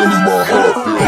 feeling my heart.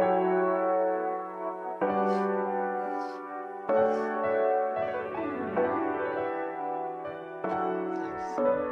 Thank you.